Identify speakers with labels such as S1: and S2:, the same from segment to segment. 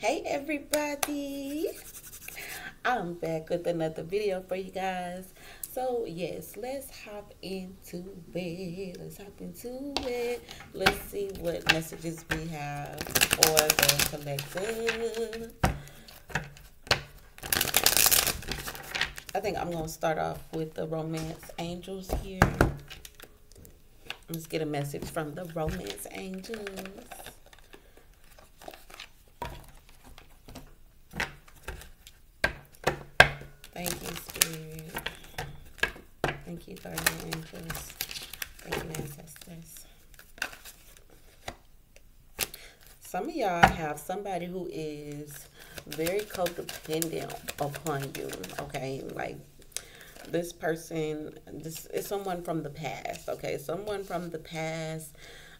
S1: Hey everybody! I'm back with another video for you guys. So yes, let's hop into it. Let's hop into it. Let's see what messages we have for the collective. I think I'm gonna start off with the romance angels here. Let's get a message from the romance angels. Thank you, Spirit. Guardian angels. Thank you, ancestors. Some of y'all have somebody who is very codependent upon you, okay? Like this person, this is someone from the past, okay? Someone from the past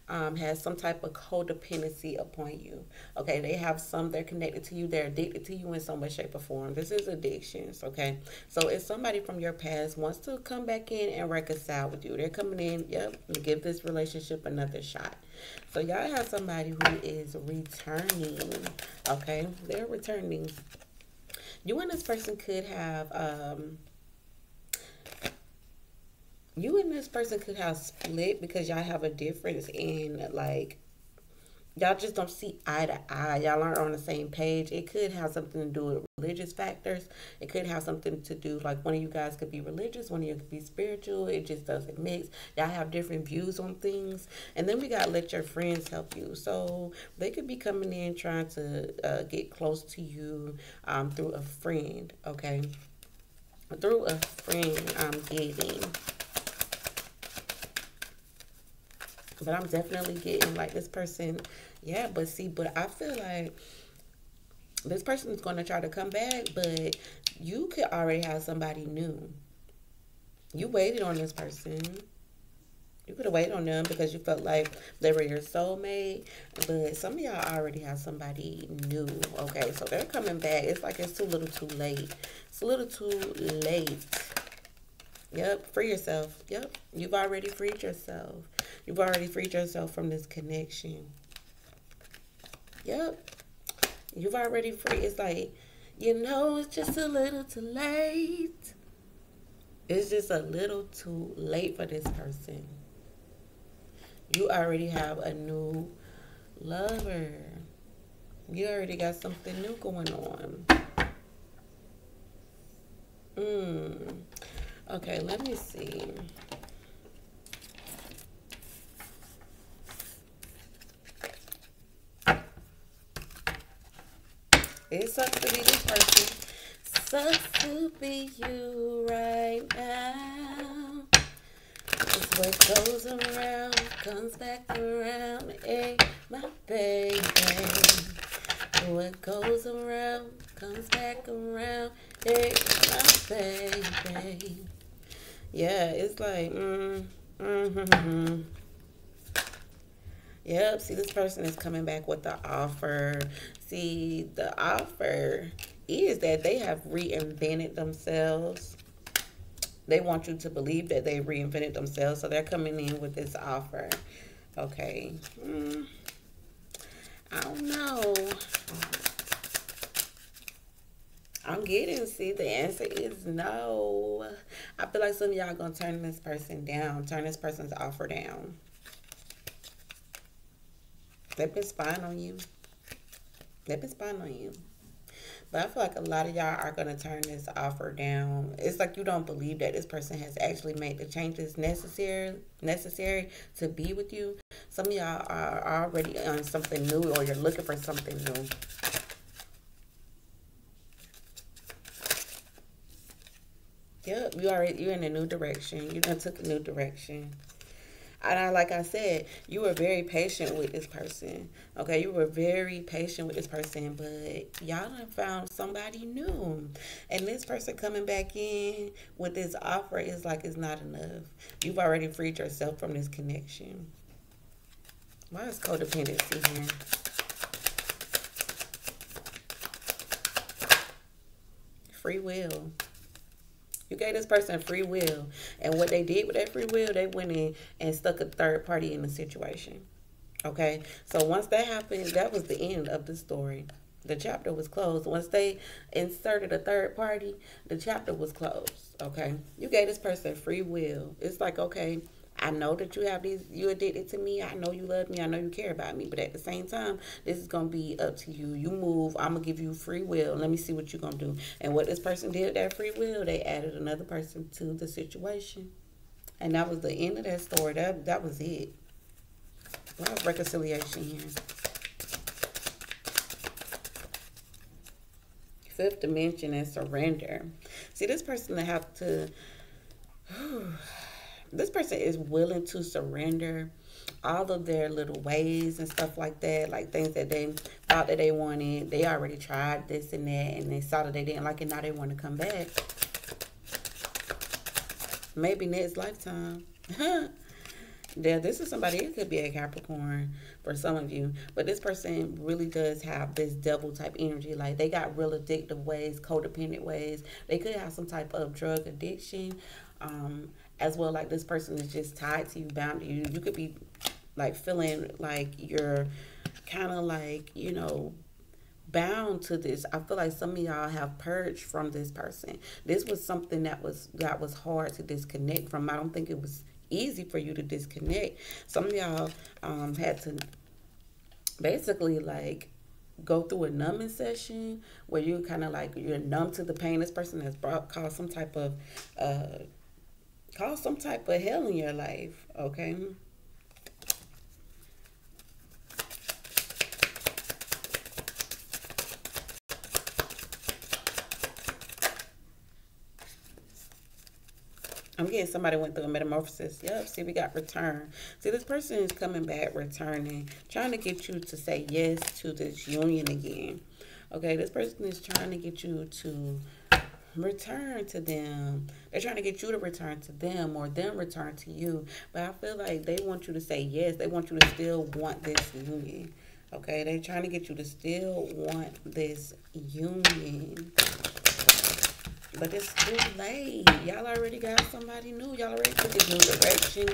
S1: um, has some type of codependency upon you. Okay, they have some, they're connected to you, they're addicted to you in some way, shape, or form. This is addictions, okay? So if somebody from your past wants to come back in and reconcile with you, they're coming in, yep, give this relationship another shot. So y'all have somebody who is returning, okay? They're returning. You and this person could have, um, you and this person could have split because y'all have a difference in like y'all just don't see eye to eye. Y'all aren't on the same page. It could have something to do with religious factors. It could have something to do like one of you guys could be religious, one of you could be spiritual. It just doesn't mix. Y'all have different views on things. And then we got to let your friends help you. So they could be coming in trying to uh, get close to you um, through a friend, okay? Through a friend I'm getting. But I'm definitely getting like this person, yeah, but see, but I feel like this person is going to try to come back, but you could already have somebody new. You waited on this person. You could have waited on them because you felt like they were your soulmate. But some of y'all already have somebody new. Okay, so they're coming back. It's like it's too little too late. It's a little too late. Yep, free yourself. Yep, you've already freed yourself. You've already freed yourself from this connection. Yep. You've already free. It's like, you know, it's just a little too late. It's just a little too late for this person. You already have a new lover. You already got something new going on. Hmm. Okay, let me see. It sucks to be this person. Sucks to be you right now. It's what goes around, comes back around. Hey, my baby. What goes around, comes back around. Hey, my baby. Yeah, it's like, mm, mm-hmm. Yep, see, this person is coming back with the offer. See, the offer is that they have reinvented themselves. They want you to believe that they reinvented themselves, so they're coming in with this offer. Okay. Mm, I don't know. I'm getting, see, the answer is no. I feel like some of y'all going to turn this person down, turn this person's offer down. They've been spying on you. They've been spying on you. But I feel like a lot of y'all are going to turn this offer down. It's like you don't believe that this person has actually made the changes necessary necessary to be with you. Some of y'all are already on something new or you're looking for something new. Yep, you already you're in a new direction. You done took a new direction. And I, like I said, you were very patient with this person. Okay, you were very patient with this person, but y'all done found somebody new. And this person coming back in with this offer is like it's not enough. You've already freed yourself from this connection. Why is codependency here? Free will. You gave this person free will. And what they did with that free will, they went in and stuck a third party in the situation. Okay? So once that happened, that was the end of the story. The chapter was closed. Once they inserted a third party, the chapter was closed. Okay. You gave this person free will. It's like, okay, I know that you have these, you addicted to me. I know you love me. I know you care about me. But at the same time, this is going to be up to you. You move. I'm going to give you free will. Let me see what you're going to do. And what this person did, that free will, they added another person to the situation. And that was the end of that story. That, that was it. A lot of reconciliation here. Fifth dimension and surrender. See, this person to have to. this person is willing to surrender all of their little ways and stuff like that, like things that they thought that they wanted. They already tried this and that, and they saw that they didn't like it. Now they want to come back. Maybe next lifetime. yeah, this is somebody. It could be a Capricorn for some of you, but this person really does have this devil type energy. Like they got real addictive ways, codependent ways. They could have some type of drug addiction. Um, as well like this person is just tied to you bound to you. You could be like feeling like you're kind of like you know bound to this. I feel like some of y'all have purged from this person. This was something that was that was hard to disconnect from. I don't think it was easy for you to disconnect. Some of y'all um, had to basically like go through a numbing session where you kind of like you're numb to the pain. This person has brought caused some type of uh cause some type of hell in your life, okay? I'm getting somebody went through a metamorphosis. Yep, see, we got return. See, this person is coming back, returning, trying to get you to say yes to this union again. Okay, this person is trying to get you to return to them. They're trying to get you to return to them or them return to you. But I feel like they want you to say yes. They want you to still want this union. Okay, they're trying to get you to still want this union. But it's too late. Y'all already got somebody new. Y'all already took a new direction.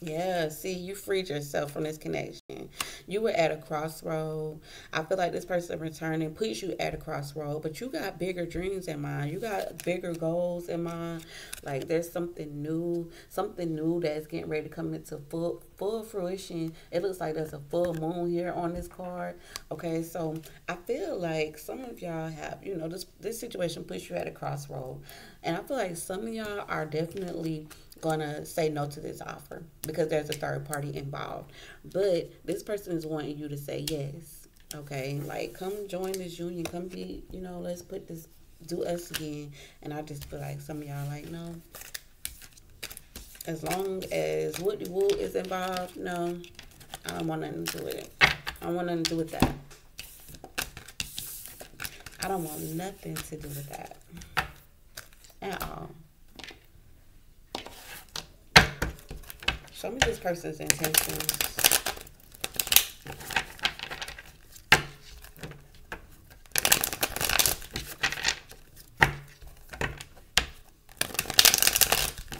S1: Yeah, see, you freed yourself from this connection. You were at a crossroad. I feel like this person returning puts you at a crossroad, but you got bigger dreams in mind. You got bigger goals in mind. Like there's something new, something new that's getting ready to come into full full fruition. It looks like there's a full moon here on this card. Okay, so I feel like some of y'all have, you know, this this situation puts you at a crossroad. And I feel like some of y'all are definitely gonna say no to this offer because there's a third party involved. But this person is wanting you to say yes. Okay, like come join this union, come be, you know, let's put this do us again. And I just feel like some of y'all like no. As long as Woody Woo is involved, no, I don't want nothing to do with it. I don't want nothing to do with that. I don't want nothing to do with that at all. Show me this person's intentions.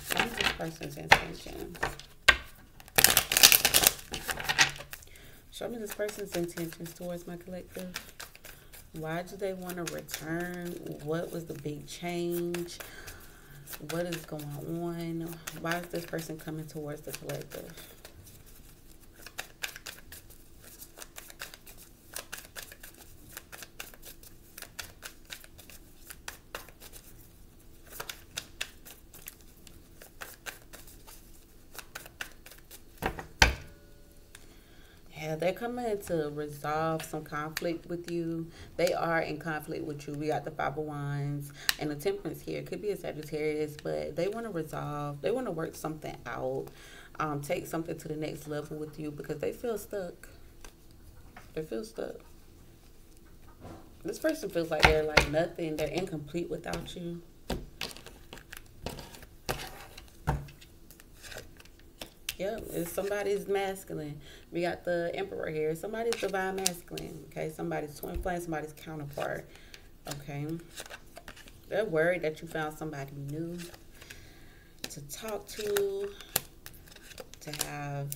S1: Show me this person's intentions. Show me this person's intentions towards my collective. Why do they want to return? What was the big change? What is going on? Why is this person coming towards the collective? Yeah, they're coming to resolve some conflict with you. They are in conflict with you. We got the Five of Wands and the Temperance here. It could be a Sagittarius, but they want to resolve. They want to work something out. Um, take something to the next level with you because they feel stuck. They feel stuck. This person feels like they're like nothing. They're incomplete without you. Yep, it's somebody's masculine. We got the emperor here. Somebody's divine masculine. Okay, somebody's twin flame, somebody's counterpart. Okay. They're worried that you found somebody new to talk to. to have,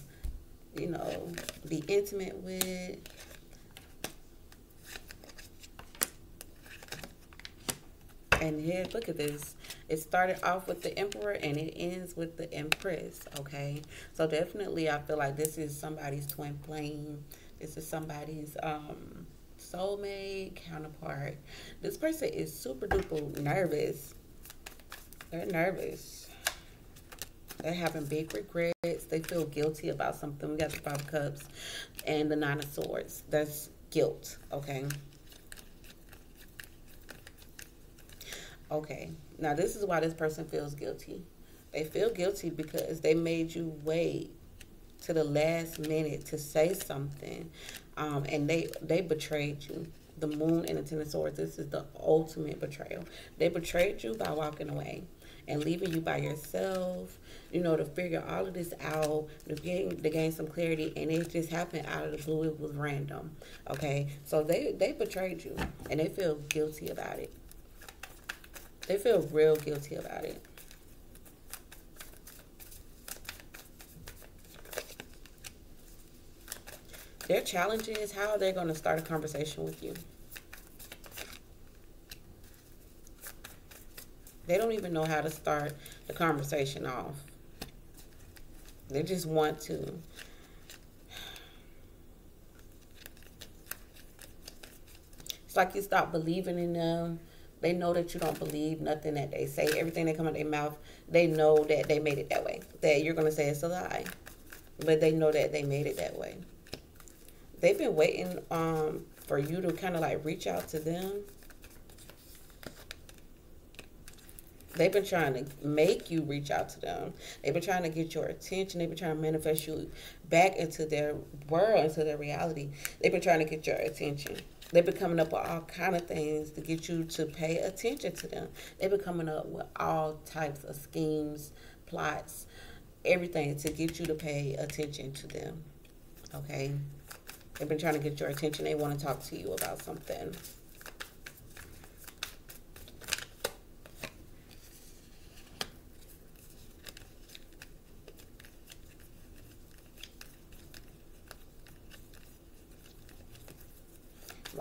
S1: you know, be intimate with. And here, look at this. It started off with the emperor and it ends with the empress, okay? So definitely I feel like this is somebody's twin flame. This is somebody's um, soulmate, counterpart. This person is super duper nervous. They're nervous. They're having big regrets. They feel guilty about something. We got the Five Cups and the Nine of Swords. That's guilt, okay? Okay, now this is why this person feels guilty. They feel guilty because they made you wait to the last minute to say something, um, and they they betrayed you. The Moon and the Ten of Swords. This is the ultimate betrayal. They betrayed you by walking away and leaving you by yourself. You know to figure all of this out, to gain to gain some clarity, and it just happened out of the blue. It was random. Okay, so they they betrayed you, and they feel guilty about it. They feel real guilty about it. Their challenge is how they're going to start a conversation with you. They don't even know how to start the conversation off. They just want to. It's like you stop believing in them they know that you don't believe nothing that they say. Everything that come out of their mouth, they know that they made it that way. That you're going to say it's a lie. But they know that they made it that way. They've been waiting um, for you to kind of like reach out to them. They've been trying to make you reach out to them. They've been trying to get your attention. They've been trying to manifest you back into their world, into their reality. They've been trying to get your attention. They've been coming up with all kind of things to get you to pay attention to them. They've been coming up with all types of schemes, plots, everything to get you to pay attention to them. Okay? They've been trying to get your attention. They want to talk to you about something.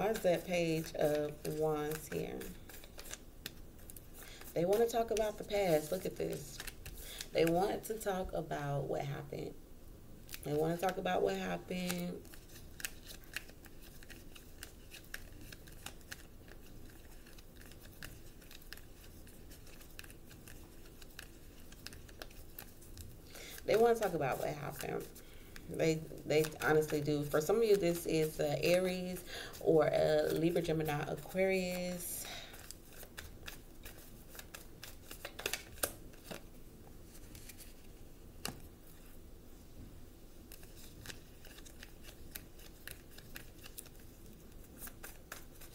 S1: Why is that page of wands here? They want to talk about the past. Look at this. They want to talk about what happened. They want to talk about what happened. They want to talk about what happened. They they honestly do. For some of you, this is Aries or a Libra, Gemini, Aquarius.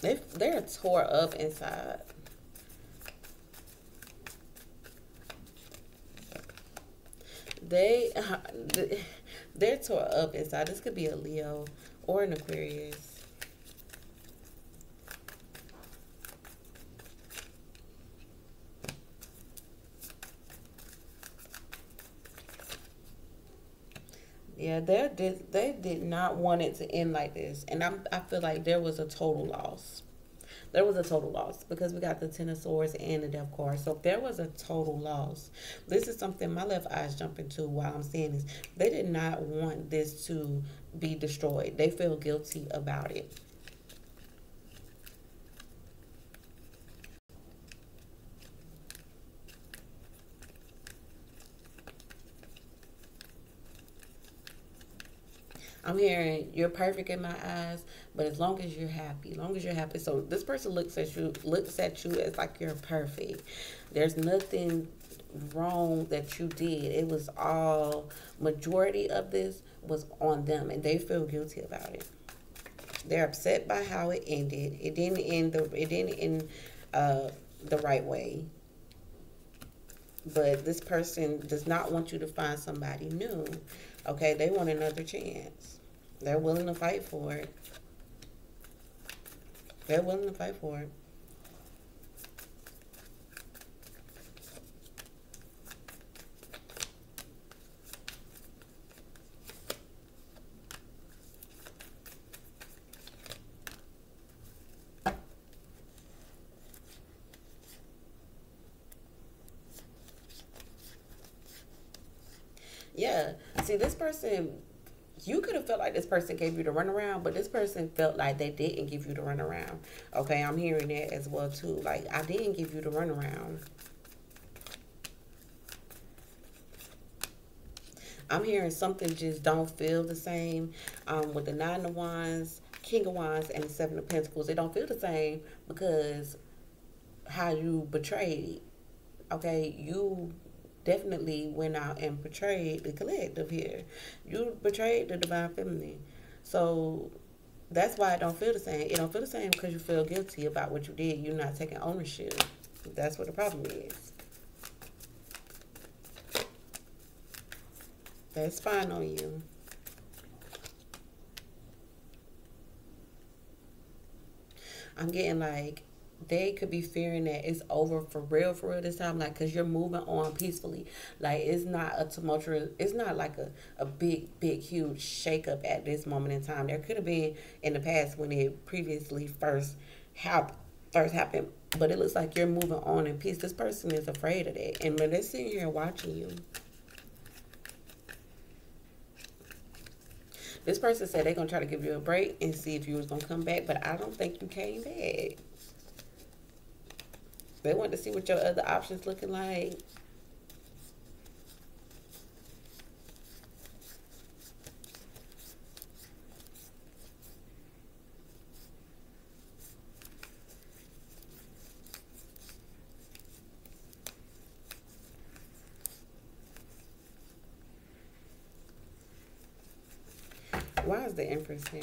S1: They they're tore up inside. They, uh, they're tore up inside. This could be a Leo or an Aquarius. Yeah, they did. They did not want it to end like this, and I'm. I feel like there was a total loss there was a total loss because we got the Ten of Swords and the Death card. So there was a total loss. This is something my left eye is jumping to while I'm saying this. They did not want this to be destroyed. They feel guilty about it. I'm hearing you're perfect in my eyes, but as long as you're happy, as long as you're happy. So this person looks at you, looks at you as like you're perfect. There's nothing wrong that you did. It was all majority of this was on them, and they feel guilty about it. They're upset by how it ended. It didn't end the. It didn't end uh, the right way. But this person does not want you to find somebody new. Okay, they want another chance. They're willing to fight for it. They're willing to fight for it. Yeah. See, this person you could have felt like this person gave you the runaround, but this person felt like they didn't give you the runaround. Okay, I'm hearing that as well too. Like I didn't give you the runaround. I'm hearing something just don't feel the same um, with the Nine of Wands, King of Wands, and the Seven of Pentacles. They don't feel the same because how you betrayed. Okay, you definitely went out and betrayed the collective here. You betrayed the divine feminine. So that's why it don't feel the same. It don't feel the same because you feel guilty about what you did. You're not taking ownership. That's what the problem is. That's fine on you. I'm getting like they could be fearing that it's over for real, for real this time, like, because you're moving on peacefully. Like, it's not a tumultuous, it's not like a, a big, big, huge shakeup at this moment in time. There could have been in the past when it previously first happened. First happened, but it looks like you're moving on in peace. This person is afraid of that, and when they're sitting here watching you, this person said they're gonna try to give you a break and see if you was gonna come back, but I don't think you came back. They want to see what your other options looking like. Why is the Empress here?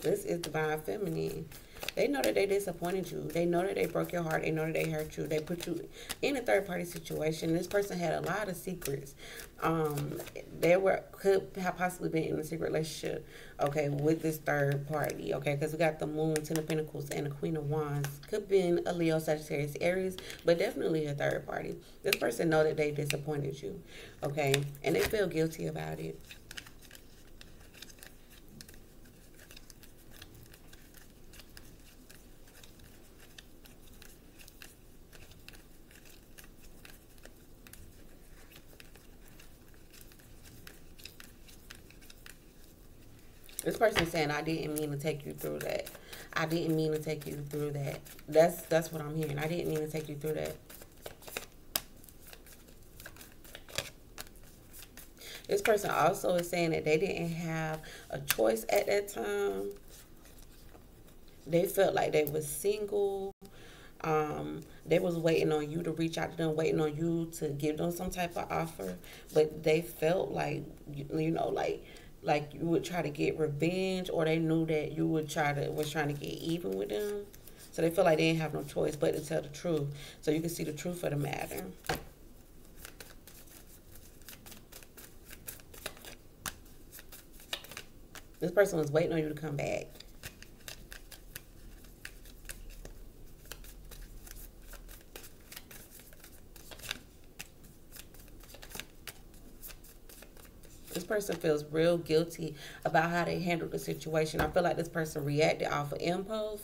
S1: This is divine feminine. They know that they disappointed you. They know that they broke your heart. They know that they hurt you. They put you in a third party situation. This person had a lot of secrets. Um, they were could have possibly been in a secret relationship. Okay, with this third party. Okay, because we got the Moon, Ten of Pentacles, and the Queen of Wands. Could be a Leo, Sagittarius, Aries, but definitely a third party. This person know that they disappointed you. Okay, and they feel guilty about it. This person saying I didn't mean to take you through that. I didn't mean to take you through that. That's that's what I'm hearing. I didn't mean to take you through that. This person also is saying that they didn't have a choice at that time. They felt like they was single. Um, they was waiting on you to reach out to them, waiting on you to give them some type of offer. But they felt like, you know, like like you would try to get revenge or they knew that you would try to was trying to get even with them. So they feel like they didn't have no choice but to tell the truth. So you can see the truth of the matter. This person was waiting on you to come back person feels real guilty about how they handled the situation. I feel like this person reacted off of impulse.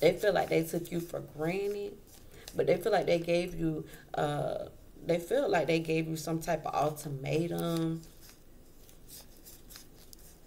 S1: They feel like they took you for granted, but they feel like they gave you, uh, they feel like they gave you some type of ultimatum.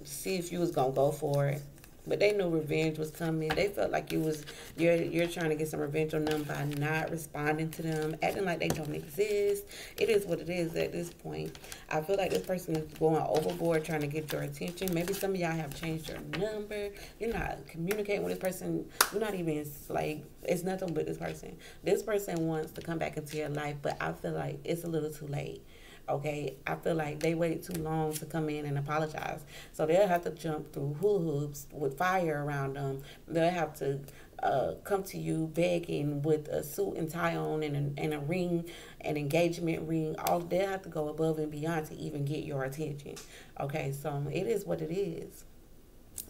S1: See if you was gonna go for it. But they knew revenge was coming. They felt like you was you're you're trying to get some revenge on them by not responding to them, acting like they don't exist. It is what it is at this point. I feel like this person is going overboard trying to get your attention. Maybe some of y'all have changed your number. You're not communicating with this person. You're not even like it's nothing but this person. This person wants to come back into your life, but I feel like it's a little too late okay, I feel like they waited too long to come in and apologize. So they'll have to jump through hula hoops with fire around them. They'll have to uh, come to you begging with a suit and tie on and a, and a ring, an engagement ring. All they'll have to go above and beyond to even get your attention. Okay, so it is what it is.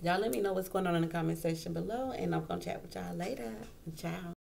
S1: Y'all let me know what's going on in the comment section below, and I'm gonna chat with y'all later. Ciao.